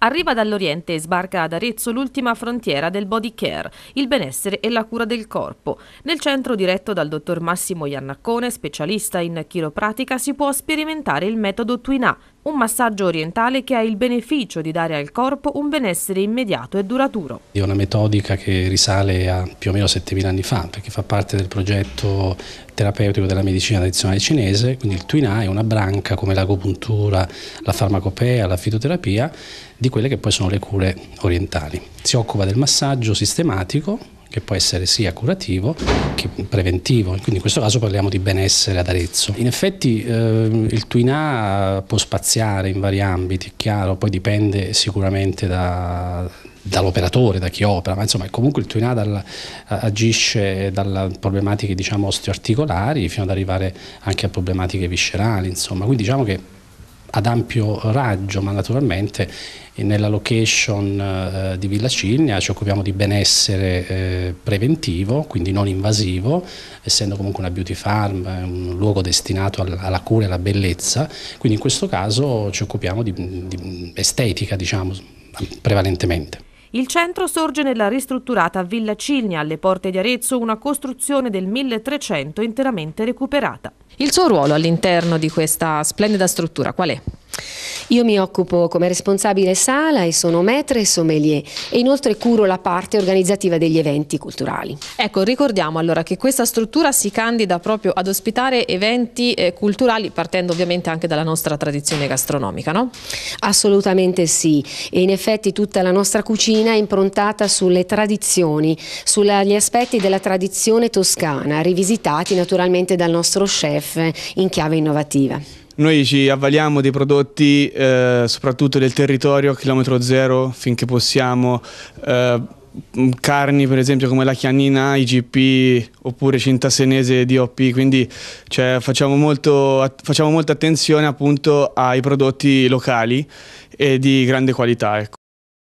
Arriva dall'Oriente e sbarca ad Arezzo l'ultima frontiera del body care, il benessere e la cura del corpo. Nel centro diretto dal dottor Massimo Iannaccone, specialista in chiropratica, si può sperimentare il metodo Twina, un massaggio orientale che ha il beneficio di dare al corpo un benessere immediato e duraturo. È una metodica che risale a più o meno 7.000 anni fa, perché fa parte del progetto terapeutico della medicina tradizionale cinese, quindi il Twina è una branca come l'agopuntura, la farmacopea, la fitoterapia, di quelle che poi sono le cure orientali. Si occupa del massaggio sistematico che può essere sia curativo che preventivo, quindi in questo caso parliamo di benessere ad Arezzo. In effetti eh, il Twina può spaziare in vari ambiti, è chiaro, poi dipende sicuramente da, dall'operatore, da chi opera, ma insomma comunque il Twina dal, agisce dalle problematiche diciamo osteoarticolari fino ad arrivare anche a problematiche viscerali, insomma, quindi diciamo che ad ampio raggio, ma naturalmente nella location eh, di Villa Cilnia ci occupiamo di benessere eh, preventivo, quindi non invasivo, essendo comunque una beauty farm, un luogo destinato alla, alla cura e alla bellezza, quindi in questo caso ci occupiamo di, di estetica, diciamo, prevalentemente. Il centro sorge nella ristrutturata Villa Cilnia, alle porte di Arezzo, una costruzione del 1300 interamente recuperata. Il suo ruolo all'interno di questa splendida struttura qual è? Io mi occupo come responsabile sala e sono maître e sommelier e inoltre curo la parte organizzativa degli eventi culturali. Ecco, ricordiamo allora che questa struttura si candida proprio ad ospitare eventi eh, culturali partendo ovviamente anche dalla nostra tradizione gastronomica, no? Assolutamente sì e in effetti tutta la nostra cucina è improntata sulle tradizioni, sugli aspetti della tradizione toscana, rivisitati naturalmente dal nostro chef in chiave innovativa. Noi ci avvaliamo dei prodotti eh, soprattutto del territorio a chilometro zero finché possiamo, eh, carni per esempio come la chianina IGP oppure cinta senese DOP, quindi cioè, facciamo, molto, facciamo molta attenzione appunto ai prodotti locali e di grande qualità. Ecco.